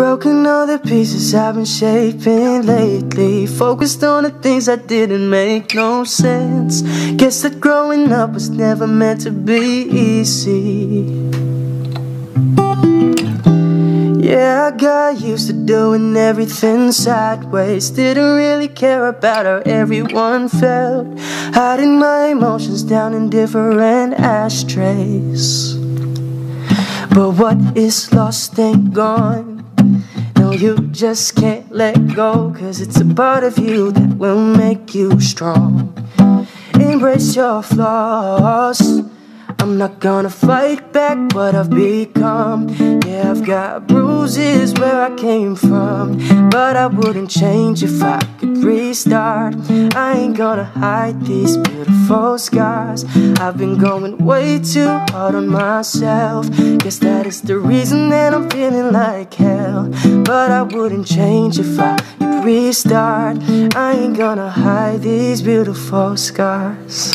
Broken all the pieces I've been shaping lately. Focused on the things that didn't make no sense. Guess that growing up was never meant to be easy. Yeah, I got used to doing everything sideways. Didn't really care about how everyone felt. Hiding my emotions down in different ashtrays. But what is lost ain't gone. You just can't let go. Cause it's a part of you that will make you strong. Embrace your flaws. I'm not gonna fight back what I've become. Yeah, I've got bruises where I came from. But I wouldn't change if I could restart. I ain't gonna hide these beautiful scars. I've been going way too hard on myself. Guess that is the reason that I'm feeling like hell. But I wouldn't change if I could restart. I ain't gonna hide these beautiful scars.